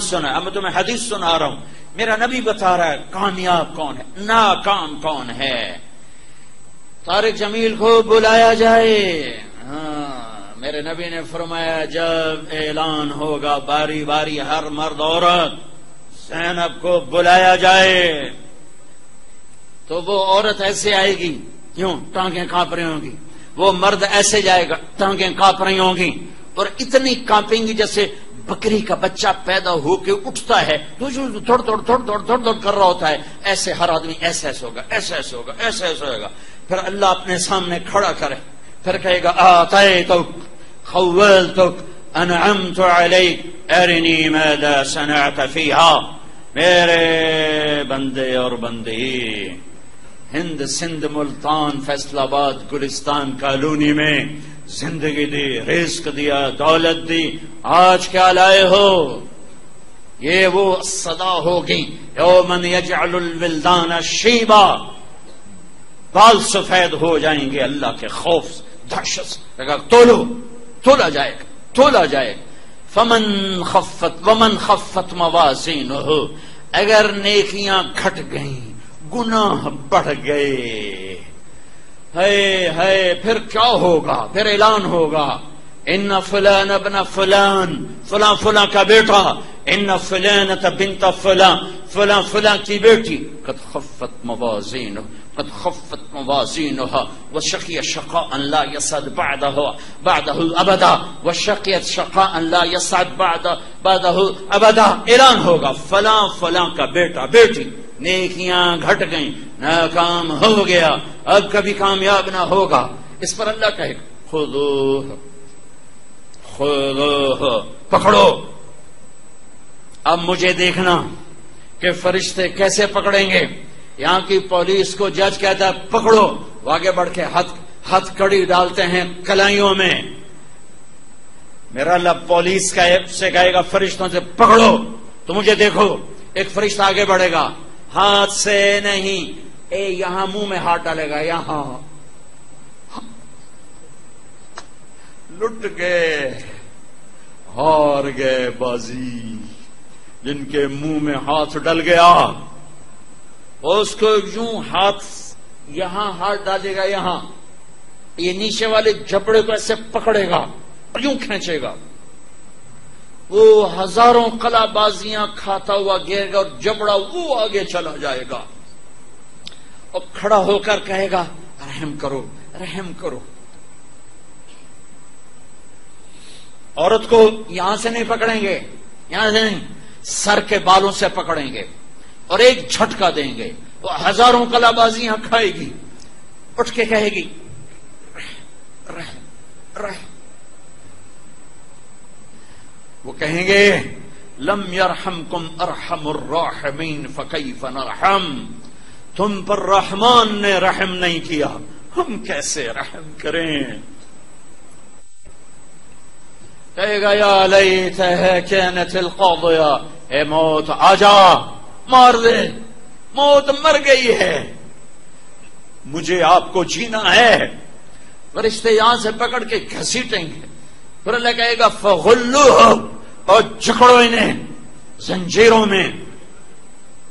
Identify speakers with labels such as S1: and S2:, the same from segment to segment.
S1: सुना? अब मैं तुम्हें हदीस सुना रहा हूँ। मेरा नबी बता रहा है, कामयाब कौन है? नाकाम कौन है? तारिक जमील को बुलाया जाए। हाँ मेरे नबी ने फरमाया, जब ऐलान होगा बारी बारी हर मर्द औरत सैनब को बुलाया जाए। तो वो औरत ऐसे आएगी, क्यों? टांगे काँप रही होंगी। वो मर्द ऐसे जाएगा, टांगे काँप रही होंगी। और इतनी कांपेंगी जैसे बकरी का बच्चा पैदा होके उठता है तो थोड़ थोड़ थोड़ थोड़ थोड़ थोड़ कर रहा होता है, ऐसे हर आदमी ऐसे ऐसे होगा, ऐसे ऐसे होगा, ऐसे ऐसे होगा। फिर अल्लाह अपने सामने खड़ा करे, फिर कहेगा आते तो खवल तो अनम तो मेरे बंदे और बंदी हिंद सिंध मुल्तान फैसलाबाद गुलिस्तान कॉलोनी में ज़िंदगी दी रिस्क दिया, दौलत दी। आज क्या लाए हो? ये वो सदा होगी। योमन यजअलुल शीबा। बाल सफ़ेद हो जाएँगे अल्लाह के खौफ दहशत तोलो, तोला जाएगा तोला जाएगा। फमन खफत वमन खफत मवाजीन हो अगर नेकियाँ घट गई गुनाह बढ़ गए। है है फिर क्या होगा? फिर ऐलान होगा। इन फलान अपना फलान, फला फला का बेटा इन फलान बिनता फला फला फला की बेटी। कद खफत मवाजीन मवाजीन व शकिय शका अल्ला यसद बाद बाद अबदा, व शकियत शका अल्ला यसद बाद बाद अबदा। ऐलान होगा, फला फला का बेटा, बेटी। नेकियाँ घट गई। नाकाम हो गया। अब कभी कामयाब ना होगा। इस पर अल्लाह कहेगा खुदो खुदो पकड़ो। अब मुझे देखना कि फरिश्ते कैसे पकड़ेंगे। यहाँ की पुलिस को जज कहता है पकड़ो आगे बढ़ के हाथ हाथ कड़ी डालते हैं कलाइयों में। मेरा अल्लाह पुलिस का से कहेगा, फरिश्तों से पकड़ो। तो मुझे देखो, एक फरिश्ता आगे बढ़ेगा। हाथ से नहीं। ए, यहाँ मुँह में हाथ डालेगा, यहाँ। लुट गए हार गए बाजी, जिनके मुँह में हाथ डल गया। उसको यूँ हाथ, यहाँ हाथ डालेगा, यहाँ। ये नीचे वाले जबड़े को ऐसे पकड़ेगा यूँ खींचेगा। वो हज़ारों कलाबाजियाँ खाता हुआ गिरेगा और जबड़ा वो आगे चला जाएगा। और खड़ा होकर कहेगा, रहम करो रहम करो। औरत को यहाँ से नहीं पकड़ेंगे, यहाँ से नहीं, सर के बालों से पकड़ेंगे और एक झटका देंगे। वो हज़ारों कलाबाजियाँ खाएगी, उठ के कहेगी रह रह वो कहेंगे, लम यरहम कुम अरहमुर्राहमीन फकई फनरहम तुम पर रहमान ने रहम नहीं किया। हम कैसे रहम करें? कहेगा, या लई है कैनतिल कौदया ए मौत आजा मार दे। मौत मर गई है। मुझे आपको जीना है। फरिश्ते यहाँ से पकड़ के घसीटेंगे। फिर अल्लाह कहेगा फगुल्लू और जकड़ो इन्हें, जंजीरों में।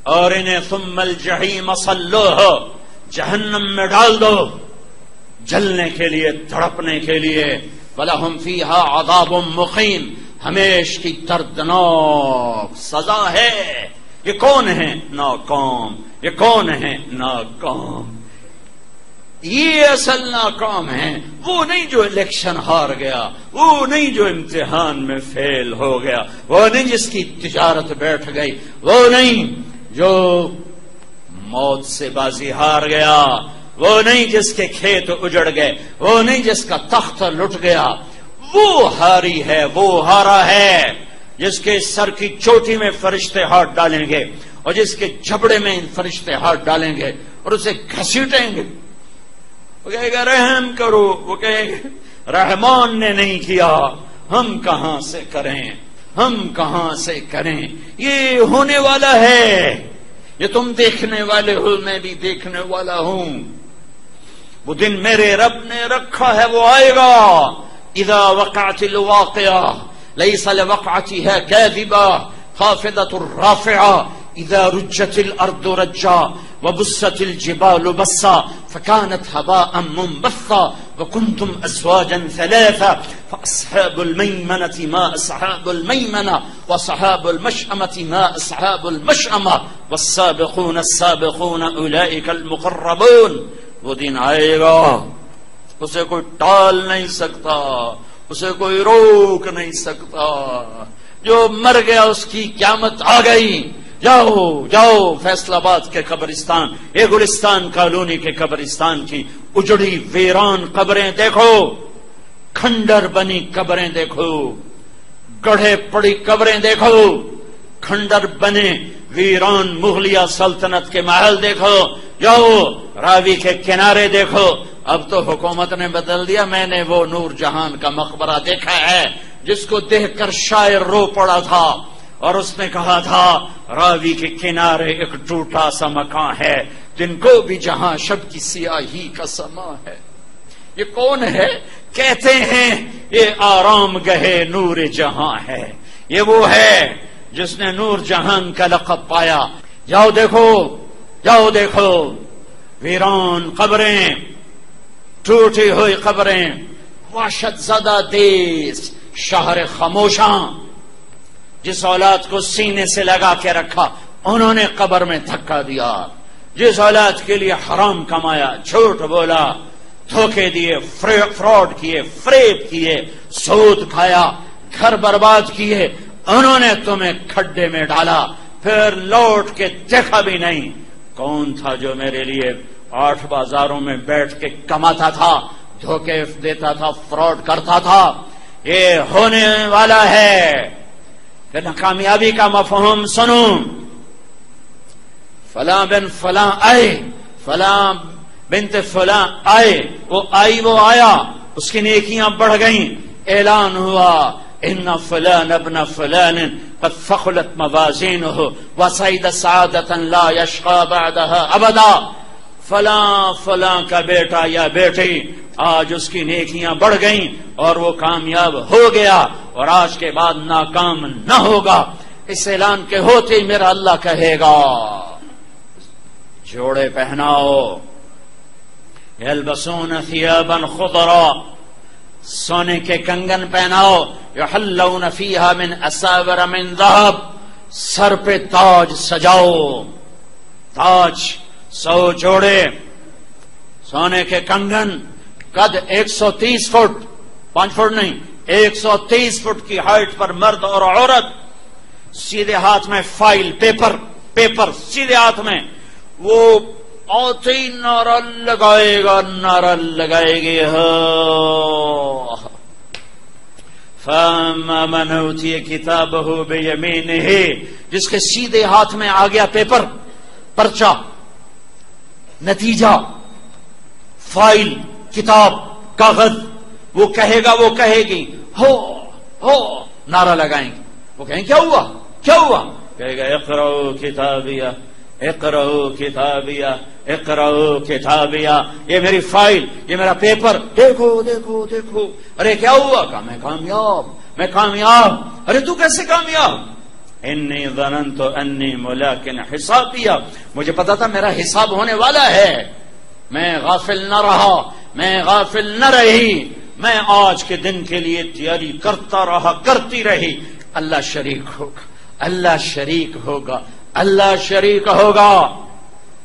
S1: और इन्हें सुमल जही मसल्लो जहन्नम में डाल दो, जलने के लिए, तड़पने के लिए। भला हम फ़ी हा आदाब मुकीम, हमेश की दर्दनाक सजा है। ये कौन है नाकाम? ये कौन है नाकाम? ये असल नाकाम है। वो नहीं जो इलेक्शन हार गया, वो नहीं जो इम्तिहान में फेल हो गया, वो नहीं जिसकी तिजारत बैठ गई, वो नहीं जो मौत से बाजी हार गया, वो नहीं जिसके खेत उजड़ गए, वो नहीं जिसका तख्त लुट गया। वो हारी है, वो हारा है, जिसके सर की चोटी में फरिश्ते हाथ डालेंगे और जिसके झबड़े में फरिश्ते हाथ डालेंगे और उसे घसीटेंगे। वो कहेगा, रहम करो। वो कहेगा, रहमान ने नहीं किया। हम कहाँ से करें? हम कहाँ से करें? ये होने वाला है। ये तुम देखने वाले हो, मैं भी देखने वाला हूँ। वो दिन मेरे रब ने रखा है, वो आएगा। इदा वक़ातिल वाक़या लईसल वक़ाती है कैदिबा राफ़िआ। इदा रुज्जतिल अर्दु रज्जा वबुस्सतिल जिबालु बस्सा। फकानत हबाअम मुंबस्सा वकुंतुम अज़वाजन सलासा फअस्हाबुल मैमनति मा अस्हाबुल मैमना वसहाबुल मशअमति मा अस्हाबुल मशअमा वस्साबिकून अस्साबिकून उलाइकल मुकर्रबून वो दिन आएगा उसे कोई टाल नहीं सकता उसे कोई रोक नहीं सकता जो मर गया उसकी क्यामत आ गई जाओ जाओ, फैसलाबाद के कब्रिस्तान, ये गुलिस्तान कॉलोनी के कब्रिस्तान की उजड़ी वीरान कब्रें देखो, खंडर बनी कब्रें देखो, गढ़े पड़ी कब्रें देखो, खंडर बने वीरान मुगलिया सल्तनत के महल देखो, जाओ, रावी के किनारे देखो। अब तो हुकूमत ने बदल दिया, मैंने वो नूर जहान का मकबरा देखा है, जिसको देखकर शायर रो पड़ा था। और उसने कहा था रावी के किनारे एक टूटा सा मकान है, जिनको भी जहाँ शब की सियाही का समा है। ये कौन है? कहते हैं, ये आराम गहे नूर जहाँ है। ये वो है जिसने नूर जहान का लकब पाया। जाओ देखो जाओ देखो, वीरान कब्रें टूटी हुई कब्रें वाशत ज़्यादा देश, शहर खामोशा। जिस औलाद को सीने से लगा के रखा, उन्होंने कब्र में धक्का दिया। जिस औलाद के लिए हराम कमाया, झूठ बोला, धोखे दिए फ्रॉड किए, फ्रेब किए, सूद खाया, घर बर्बाद किए, उन्होंने तुम्हें खड्डे में डाला, फिर लौट के देखा भी नहीं। कौन था जो मेरे लिए आठ बाजारों में बैठ के कमाता था, धोखे देता था, फ्रॉड करता था? ये होने वाला है। कि नाकामयाबी का मफहम सुनो। फला बिन फला आए, फला बिनते फला आए, वो आई वो आया, उसकी नेकियाँ बढ़ गईं। ऐलान हुआ इन फलान फलान कद फखलत मवाजीन हो वसईद ला यशका बादहा अबदा। फला फला का बेटा या बेटी, आज उसकी नेकियाँ बढ़ गईं और वो कामयाब हो गया और आज के बाद नाकाम न होगा। इस ऐलान के होते ही मेरा अल्लाह कहेगा, जोड़े पहनाओ। यलबसून थियाबन खुदरा, सोने के कंगन पहनाओ। यहल्लौन फीहा मिन असावर मिन दहब सर पे ताज सजाओ। ताज सौ जोड़े, सोने के कंगन, कद 130 फुट, पाँच फुट नहीं 130 फुट की हाइट पर मर्द और औरत, सीधे हाथ में फ़ाइल पेपर पेपर सीधे हाथ में, वो औते ही नारा लगाएगा नारा लगाएगी, हो। मनौती किताब हो, बेयमीन है, जिसके सीधे हाथ में आ गया पेपर पर्चा। नतीजा, फ़ाइल, किताब, कागज़, वो कहेगा, वो कहेगी, हो हो, नारा लगाएँगे। वो कहेंगे, क्या हुआ? क्या हुआ? कहेगा एक इकरो किताबिया इकरो किताबिया इकरो किताबिया। ये मेरी फ़ाइल, ये मेरा पेपर। देखो देखो देखो। अरे, क्या हुआ? कहा, मैं कामयाब मैं कामयाब। अरे, तू कैसे कामयाब? इन्नी तो अन्नी मुलाकिन हिसाब दिया मुझे पता था मेरा हिसाब होने वाला है। मैं गाफिल न रहा, मैं गाफिल न रही। मैं आज के दिन के लिए तैयारी करता रहा, करती रही। अल्लाह शरीक होगा, अल्लाह शरीक होगा, अल्लाह शरीक होगा।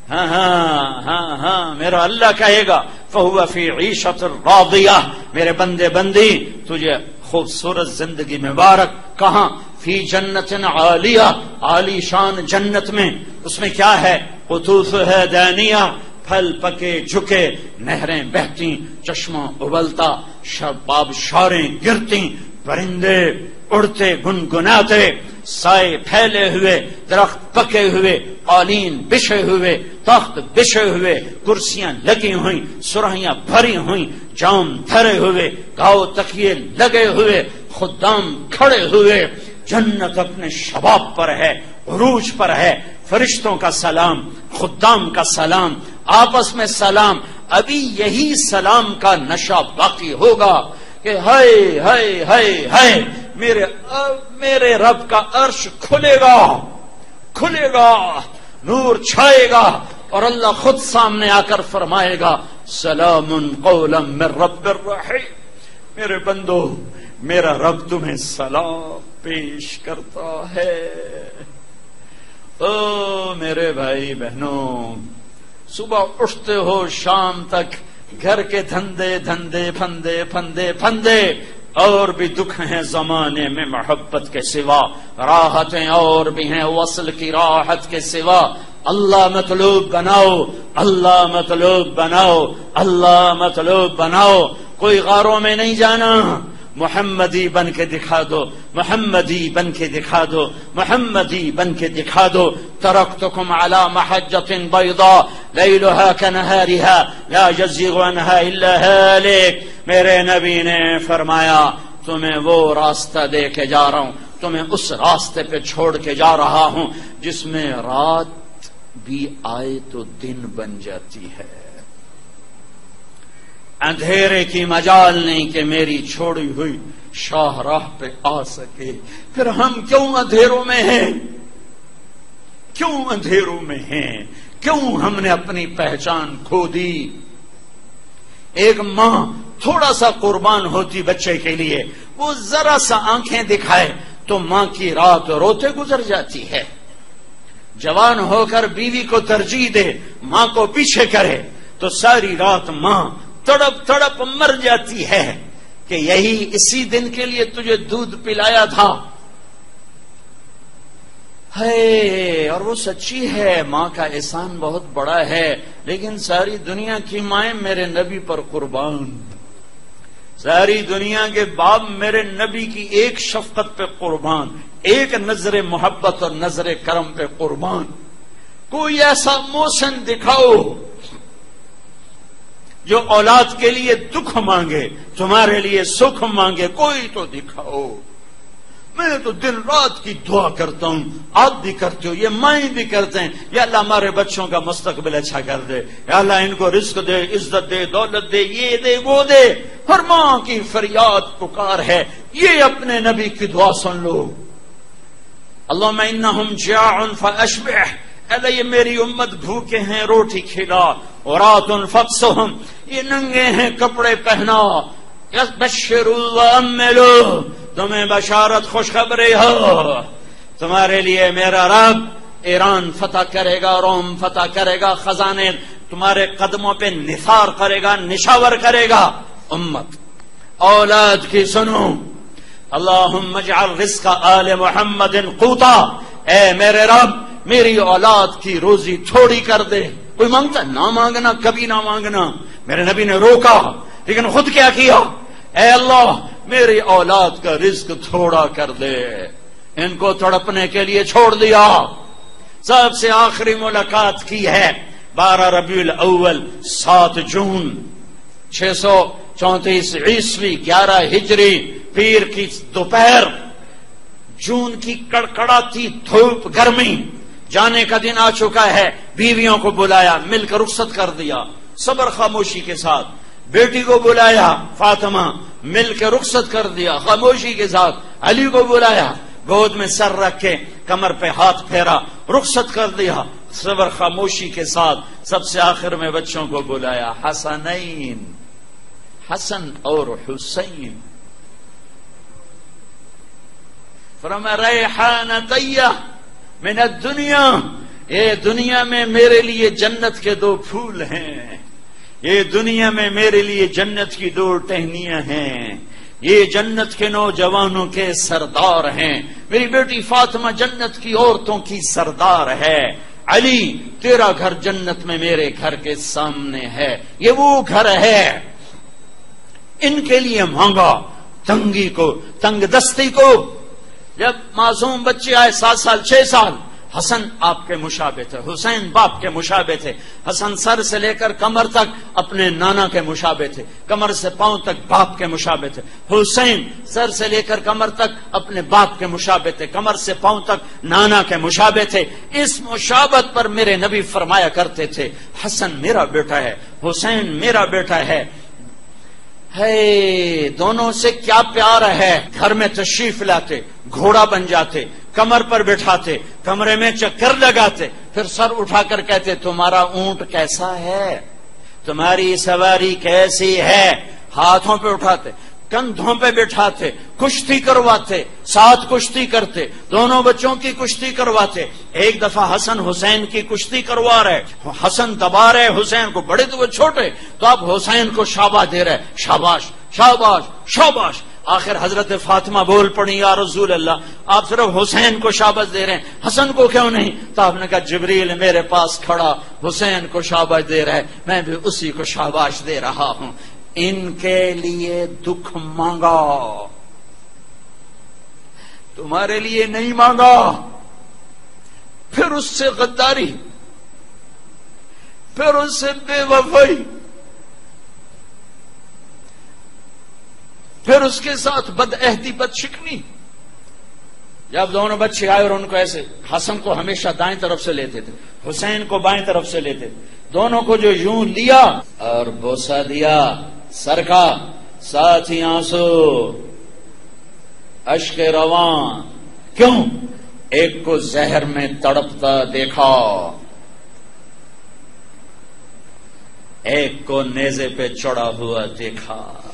S1: हाँ हाँ हाँ हाँ मेरा अल्लाह कहेगा फहुआ फ़ी ईशत रादिया। मेरे बंदे बंदी, तुझे खूबसूरत ज़िंदगी मुबारक। कहा? फ़ी जन्नत आलिया आलीशान जन्नत में। उसमें क्या है? कुतूफ है दैनिया, फल पके, झुके, नहरें बहती, चश्मा उबलता, शबाब शारें गिरती, परिंदे उड़ते, गुनगुनाते, साए फैले हुए, दरख्त पके हुए कालीन बिछे हुए, तख्त बिछे हुए, कुर्सियाँ लगी हुई, सुरहियाँ भरी हुई, जाम धरे हुए गाओ तकिए लगे हुए खुदाम खड़े हुए जन्नत अपने शबाब पर है रूज पर है। फरिश्तों का सलाम खुदाम का सलाम, आपस में सलाम। अभी यही सलाम का नशा बाकी होगा कि हाय हाय हाय हाय, मेरे, अब मेरे रब का अर्श खुलेगा खुलेगा, नूर छाएगा और अल्लाह खुद सामने आकर फरमाएगा सलाम रब रहे मेरे बंदो, मेरा रब तुम्हें सलाम पेश करता है। ओ मेरे भाई बहनों, सुबह उठते हो शाम तक घर के धंधे धंधे, फंदे फंदे फंदे, और भी दुख हैं जमाने में मोहब्बत के सिवा, राहतें और भी हैं वसल की राहत के सिवा। अल्लाह मतलूब बनाओ, अल्लाह मतलूब बनाओ, अल्लाह मतलूब बनाओ। कोई गारों में नहीं जाना। मोहम्मदी बन के दिखा दो, मोहम्मदी बन के दिखा दो, मोहम्मदी बन के दिखा दो। तरक तो कुम अला महजतिन बैदा, लैलुहा कनहरिहा, ला मेरे नबी ने फरमाया, तुम्हें वो रास्ता दे के जा रहा हूँ, तुम्हें उस रास्ते पे छोड़ के जा रहा हूँ, जिसमें रात भी आए तो दिन बन जाती है। अंधेरे की मजाल नहीं कि मेरी छोड़ी हुई शाहराह पे आ सके। फिर हम क्यों अंधेरों में हैं? क्यों अंधेरों में हैं? क्यों हमने अपनी पहचान खो दी? एक माँ थोड़ा सा कुर्बान होती बच्चे के लिए। वो जरा सा आँखें दिखाए तो माँ की रात रोते गुजर जाती है। जवान होकर बीवी को तरजीह दे, माँ को पीछे करे तो सारी रात माँ तड़प तड़प मर जाती है कि यही इसी दिन के लिए तुझे दूध पिलाया था। है, और वो सच्ची है, माँ का एहसान बहुत बड़ा है, लेकिन सारी दुनिया की माए मेरे नबी पर कुर्बान। सारी दुनिया के बाप मेरे नबी की एक शफकत पे कुर्बान, एक नज़र मोहब्बत और नज़र करम पे कुर्बान। कोई ऐसा मोशन दिखाओ जो औलाद के लिए दुख मांगे, तुम्हारे लिए सुख मांगे, कोई तो दिखाओ। मैं तो दिन रात की दुआ करता हूँ, आप भी करते हो, ये माए भी करते हैं। या अल्लाह हमारे बच्चों का मुस्तकबिल अच्छा कर दे। या अल्लाह इनको रिस्क दे, इज़्ज़त दे, दौलत दे, ये दे, वो दे। हर माँ की फरियाद पुकार है। ये अपने नबी की दुआ सुन लो। अल्लाह मैं इन्ना हम फशबह अल्लाह ये मेरी उम्मत भूखे हैं, रोटी खिला। और रात ये नंगे हैं कपड़े पहना बशरुल्लो तुम्हें बशारत खुशखबरी हो। तुम्हारे लिए मेरा रब ईरान फतह करेगा, रोम फतह करेगा, खजाने तुम्हारे कदमों पे निसार करेगा, निशावर करेगा। उम्मत, औलाद की सुनो। अल्लाह मजाल आल मोहम्मद कूता। ए मेरे रब, मेरी औलाद की रोजी थोड़ी कर दे। कोई माँगता ना मांगना, कभी ना मांगना। मेरे नबी ने रोका, लेकिन खुद क्या किया? ए अल्लाह, मेरी औलाद का रिस्क थोड़ा कर दे। इनको तड़पने के लिए छोड़ दिया। सबसे आखिरी मुलाकात की है बारह रबील अव्वल, सात जून। छह सौ चौतीस ईस्वी, ग्यारह हिजरी, पीर की दोपहर। जून की कड़कड़ाती धूप, गर्मी। जाने का दिन आ चुका है। बीवियों को बुलाया, मिलकर रुख्सत कर दिया, सबर खामोशी के साथ। बेटी को बुलाया, फातिमा, मिलकर रुख्सत कर दिया, खामोशी के साथ। अली को बुलाया, गोद में सर रख के कमर पे हाथ फेरा, रुख्सत कर दिया, सबर खामोशी के साथ। सबसे आखिर में बच्चों को बुलाया, हसनैन, हसन और हुसैन। फ्रम रेहान तैया मैंने दुनिया, ये दुनिया में मेरे लिए जन्नत के दो फूल हैं। ये दुनिया में मेरे लिए जन्नत की दो टहनियाँ हैं। ये जन्नत के नौजवानों के सरदार हैं। मेरी बेटी फातिमा जन्नत की औरतों की सरदार है। अली, तेरा घर जन्नत में मेरे घर के सामने है। ये वो घर है। इनके लिए मांगा, तंगी को तंग दस्ती को जब मासूम बच्चे आए सात साल, छह साल, हसन आपके मुशाबे थे, हुसैन बाप के मुशाबे थे। हसन सर से लेकर कमर तक अपने नाना के मुशाबे थे। कमर से पाँव तक बाप के मुशाबे थे। हुसैन सर से लेकर कमर तक अपने बाप के मुशाबे थे। कमर से पाँव तक नाना के मुशाबे थे। इस मुशाबत पर मेरे नबी फरमाया करते थे, हसन मेरा बेटा है, हुसैन मेरा बेटा है है, दोनों से क्या प्यार है? घर में तशरीफ़ लाते, घोड़ा बन जाते, कमर पर बिठाते, कमरे में चक्कर लगाते, फिर सर उठाकर कहते, तुम्हारा ऊँट कैसा है? तुम्हारी सवारी कैसी है? हाथों पे उठाते कंधों पे बिठाते, कुश्ती करवाते, साथ कुश्ती करते, दोनों बच्चों की कुश्ती करवाते। एक दफ़ा हसन हुसैन की कुश्ती करवा रहे, हसन दबा रहे, हुसैन को बड़े तो वो छोटे तो आप हुसैन को शाबाश दे रहे, शाबाश शाबाश शाबाश। आखिर हज़रत फातिमा बोल पड़ी, या रसूल अल्लाह आप सिर्फ़ हुसैन को शाबाश दे रहे हैं, हसन को क्यों नहीं? तो आपने कहा, जबरील मेरे पास खड़ा, हुसैन को शाबाश दे रहा है, मैं भी उसी को शाबाश दे रहा हूँ। इनके लिए दुख मांगा। तुम्हारे लिए नहीं मांगा। फिर उससे गद्दारी, फिर उससे बेवफाई, फिर उसके साथ बदअहदी, बदशिकनी। जब दोनों बच्चे आए और उनको ऐसे हसन को हमेशा दाएँ तरफ़ से लेते थे, हुसैन को बाएँ तरफ़ से लेते थे। दोनों को जो यूँ लिया और बोसा दिया। सर का साथ ही आँसू, अश्क रवान। क्यों? एक को जहर में तड़पता देखा। एक को नेजे पे चढ़ा हुआ देखा।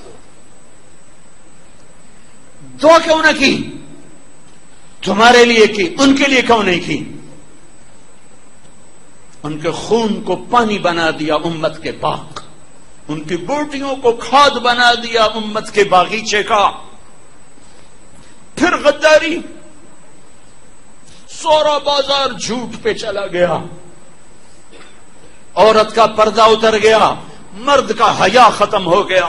S1: दो क्यों न की? तुम्हारे लिए की, उनके लिए क्यों नहीं की? उनके खून को पानी बना दिया उम्मत के पाक। उनकी बोटियों को खाद बना दिया उम्मत के बागीचे का। फिर गद्दारी सोरा बाज़ार झूठ पे चला गया। औरत का पर्दा उतर गया, मर्द का हया खत्म हो गया।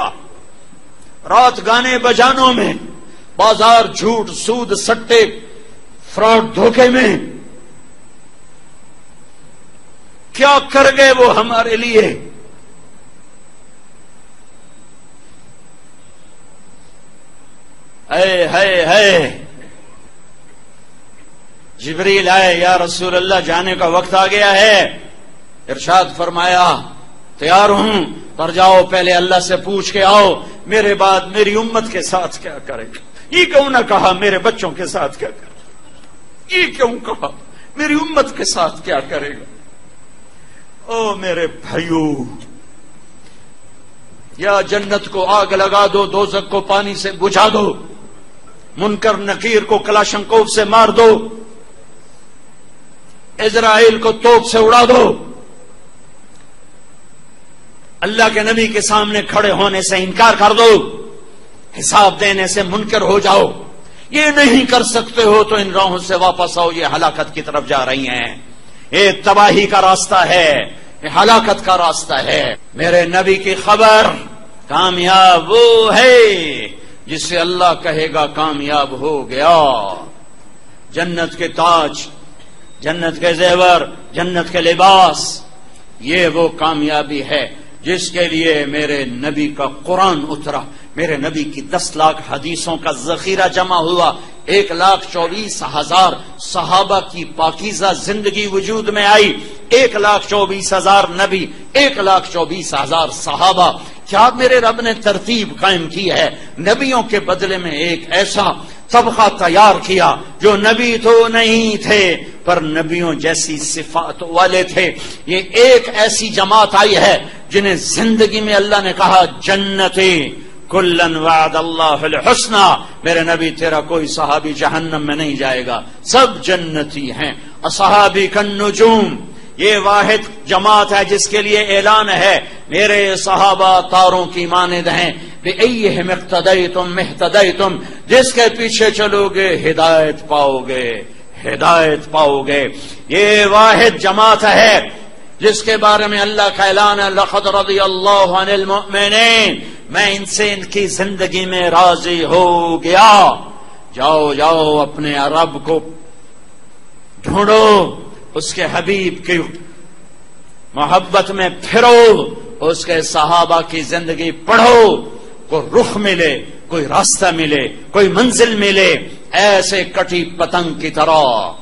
S1: रात गाने बजानों में, बाज़ार झूठ, सूद, सट्टे, फ्रॉड धोखे में। क्या कर गए वो हमारे लिए? है है है जिबरील आए या रसूल अल्लाह जाने का वक्त आ गया है इरशाद फरमाया तैयार हूँ पर जाओ पहले अल्लाह से पूछ के आओ मेरे बाद मेरी उम्मत के साथ क्या करेगा ये क्यों ना कहा मेरे बच्चों के साथ क्या करेगा ये क्यों कहा मेरी उम्मत के साथ क्या करेगा ओ मेरे भाइयों या जन्नत को आग लगा दो दोजक को पानी से बुझा दो मुनकर नकीर को कलाशंकोव से मार दो। इज़राइल को तोप से उड़ा दो। अल्लाह के नबी के सामने खड़े होने से इनकार कर दो। हिसाब देने से मुनकर हो जाओ। ये नहीं कर सकते हो तो इन राहों से वापस आओ। ये हलाकत की तरफ़ जा रही हैं। ये तबाही का रास्ता है। ये हलाकत का रास्ता है। मेरे नबी की खबर कामयाब वो है। जिसे अल्लाह कहेगा, कामयाब हो गया। जन्नत के ताज, जन्नत के जेवर, जन्नत के लिबास, ये वो कामयाबी है। जिसके लिए मेरे नबी का कुरान उतरा, मेरे नबी की दस लाख हदीसों का जखीरा जमा हुआ, एक लाख चौबीस हज़ार सहाबा की पाकिजा ज़िंदगी वजूद में आई, एक लाख चौबीस हज़ार नबी, एक लाख चौबीस हज़ार सहाबा। क्या मेरे रब ने तरतीब कायम की है? नबियों के बदले में एक ऐसा तबका तैयार किया, जो नबी तो नहीं थे, पर नबियों जैसी सिफात वाले थे। ये एक ऐसी जमात आई है, जिन्हें ज़िंदगी में अल्लाह ने कहा, जन्नती, कुल्लन वाद अल्लाह हसना, मेरे नबी, तेरा कोई सहाबी जहन्नम में नहीं जाएगा। सब जन्नती हैं। असहाबी कन्नुजूम, ये वाहिद जमात है, जिसके लिए ऐलान है, मेरे सहाबा तारों की मानद हैं बेअ मकतदई तुम मेहतदई तुम जिसके पीछे चलोगे हिदायत पाओगे हिदायत पाओगे। ये वाहिद जमात है, जिसके बारे में अल्लाह का ऐलान लखद रदी अल्लाह मैं इनसे इनकी ज़िंदगी में राज़ी हो गया। जाओ जाओ अपने अरब को ढूंढो, उसके हबीब की मोहब्बत में फिरो, उसके सहाबा की ज़िंदगी पढ़ो, को रुख मिले। कोई रास्ता मिले, कोई मंजिल मिले, ऐसे कटी पतंग की तरह,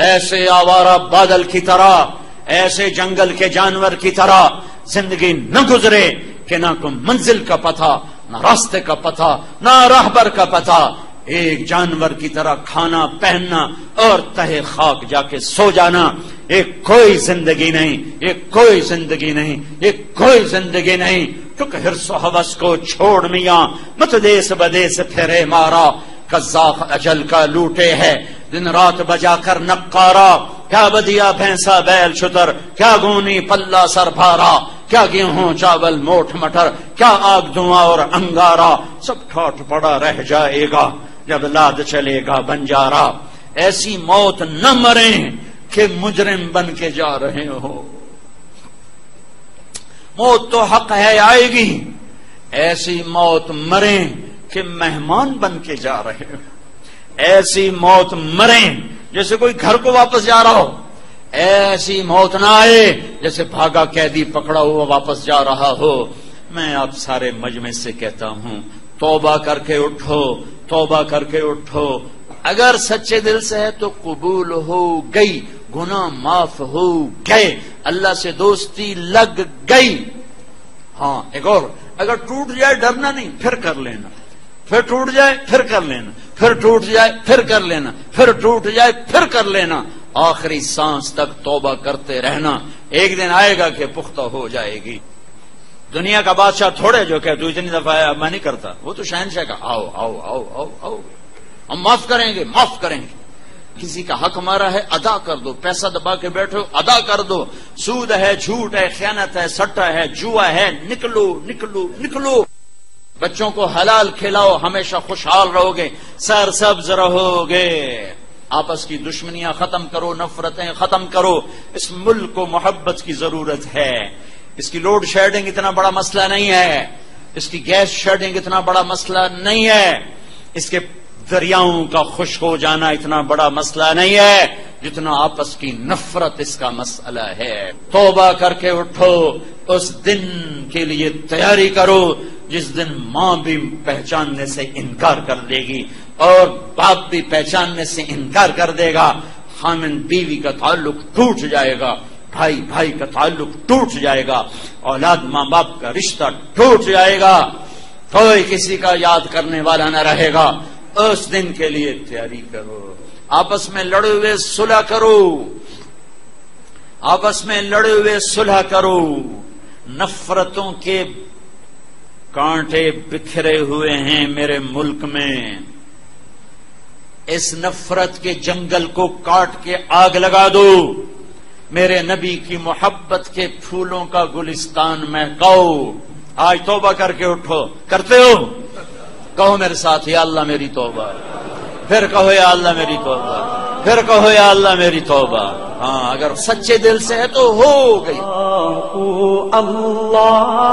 S1: ऐसे आवारा बादल की तरह, ऐसे जंगल के जानवर की तरह ज़िंदगी न गुजरे कि ना को मंजिल का पता, ना रास्ते का पता, ना राहबर का पता एक जानवर की तरह खाना, पहनना और तहे खाक जाके सो जाना। एक कोई ज़िंदगी नहीं, एक कोई ज़िंदगी नहीं, एक कोई ज़िंदगी नहीं। टुक हिरसो हवस को छोड़ मिया, मत देश बदेश फिरे मारा। कज्जाक अजल का लूटे है, दिन रात बजा कर नकारा क्या बदिया भैंसा बैल छुतर, क्या गोनी पल्ला सर भारा। क्या गेहूँ, चावल, मोठ मटर, क्या आग धुआँ और अंगारा। सब ठोट पड़ा रह जाएगा। जब लाद चलेगा बंजारा, ऐसी मौत न मरे कि मुजरिम बन के जा रहे हो। मौत तो हक है आएगी, ऐसी मौत मरे कि मेहमान बन के जा रहे हो। ऐसी मौत मरे, जैसे कोई घर को वापस जा रहा हो, ऐसी मौत ना आए, जैसे भागा कैदी पकड़ा हुआ वापस जा रहा हो। मैं आप सारे मजमे से कहता हूँ, तौबा करके उठो तौबा करके उठो। अगर सच्चे दिल से है तो कबूल हो गई गुना माफ़ हो गए। अल्लाह से दोस्ती लग गई। हाँ एक और, अगर टूट जाए डरना नहीं, फिर कर लेना। फिर टूट जाए, फिर कर लेना। फिर टूट जाए, फिर कर लेना। फिर टूट जाए, फिर कर लेना। आखिरी सांस तक तौबा करते रहना। एक दिन आएगा कि पुख्ता हो जाएगी। दुनिया का बादशाह थोड़े जो कह इतनी दफ़ा आया, मैं नहीं करता। वो तो शहनशाह का, आओ आओ आओ आओ आओ। हम माफ़ करेंगे माफ़ करेंगे। किसी का हक हमारा है, अदा कर दो। पैसा दबा के बैठो, अदा कर दो। सूद है, झूठ है, खयानत है, सट्टा है, जुआ है, निकलो निकलो निकलो। बच्चों को हलाल खिलाओ, हमेशा खुशहाल रहोगे सर सब्ज रहोगे। आपस की दुश्मनियाँ खत्म करो, नफरतें खत्म करो। इस मुल्क को मोहब्बत की ज़रूरत है। इसकी लोड शेडिंग इतना बड़ा मसला नहीं है। इसकी गैस शेडिंग इतना बड़ा मसला नहीं है। इसके दरियाओं का खुश हो जाना इतना बड़ा मसला नहीं है, जितना आपस की नफरत इसका मसला है। तोबा करके उठो, उस दिन के लिए तैयारी करो, जिस दिन माँ भी पहचानने से इनकार कर देगी और बाप भी पहचानने से इनकार कर देगा, खामिन बीवी का ताल्लुक टूट जाएगा। भाई भाई का ताल्लुक टूट जाएगा, औलाद माँ बाप का रिश्ता टूट जाएगा, कोई किसी का याद करने वाला न रहेगा। उस दिन के लिए तैयारी करो, आपस में लड़े हुए सुलह करो, आपस में लड़े हुए सुलह करो, नफरतों के कांटे बिखरे हुए हैं मेरे मुल्क में। इस नफरत के जंगल को काट के आग लगा दो। मेरे नबी की मोहब्बत के फूलों का गुलिस्तान महकाओ आज तोबा करके उठो। करते हो? कहो मेरे साथ, या अल्लाह मेरी तोबा। फिर कहो, या अल्लाह मेरी तोबा। फिर कहो, या अल्लाह मेरी तोबा। हाँ अगर सच्चे दिल से है तो हो गई।
S2: अल्लाह